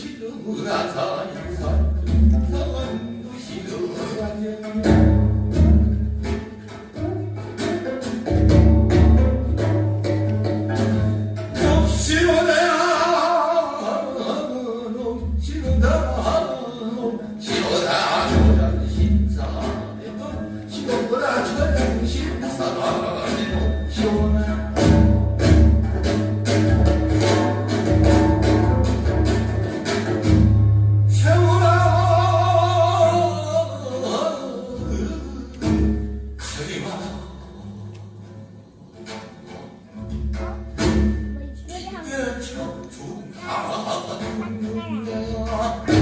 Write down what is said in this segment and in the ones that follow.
Krishna 아, 아, 아,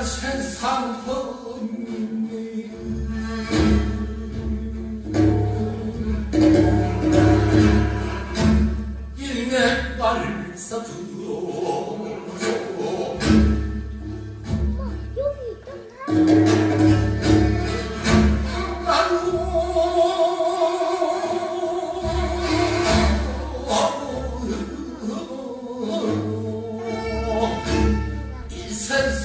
한 세상 번네 일내 발사 두로 says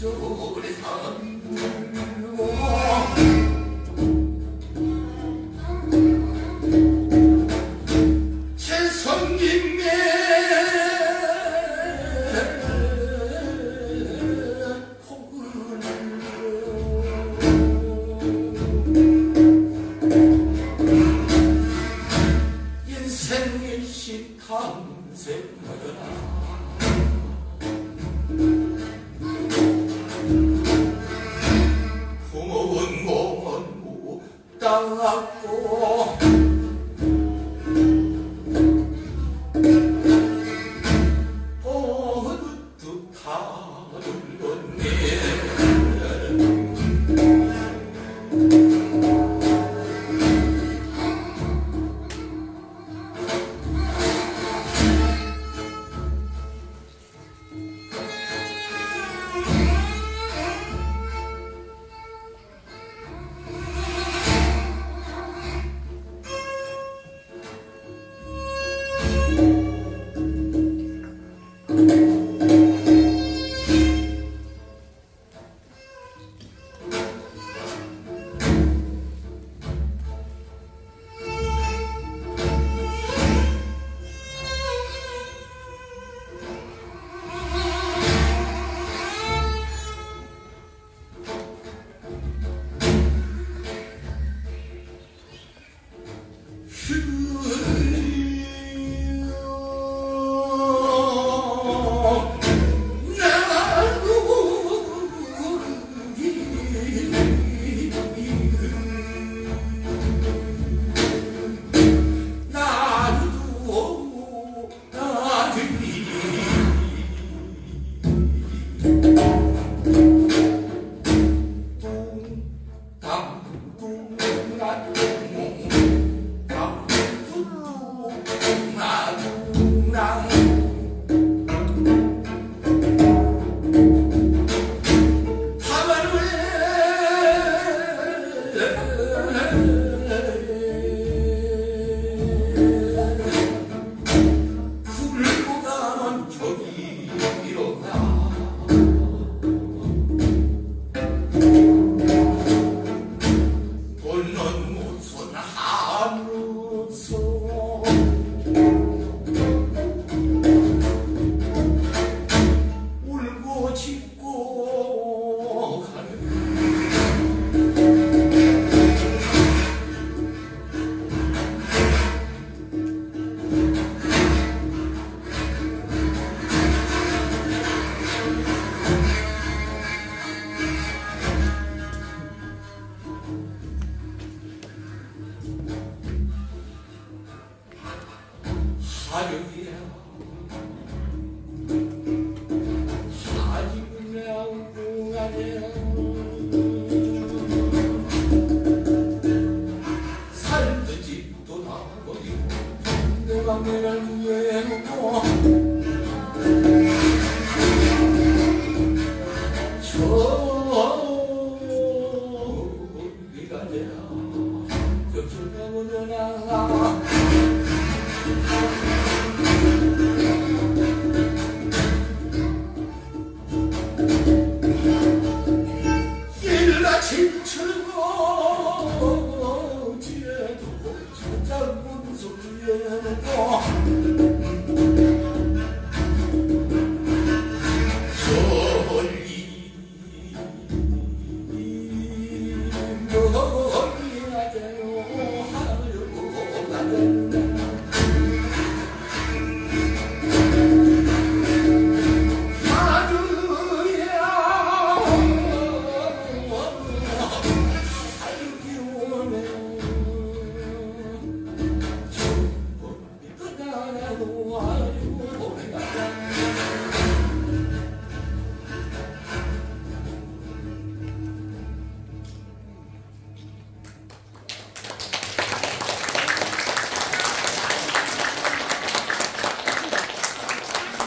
Oh. Good news.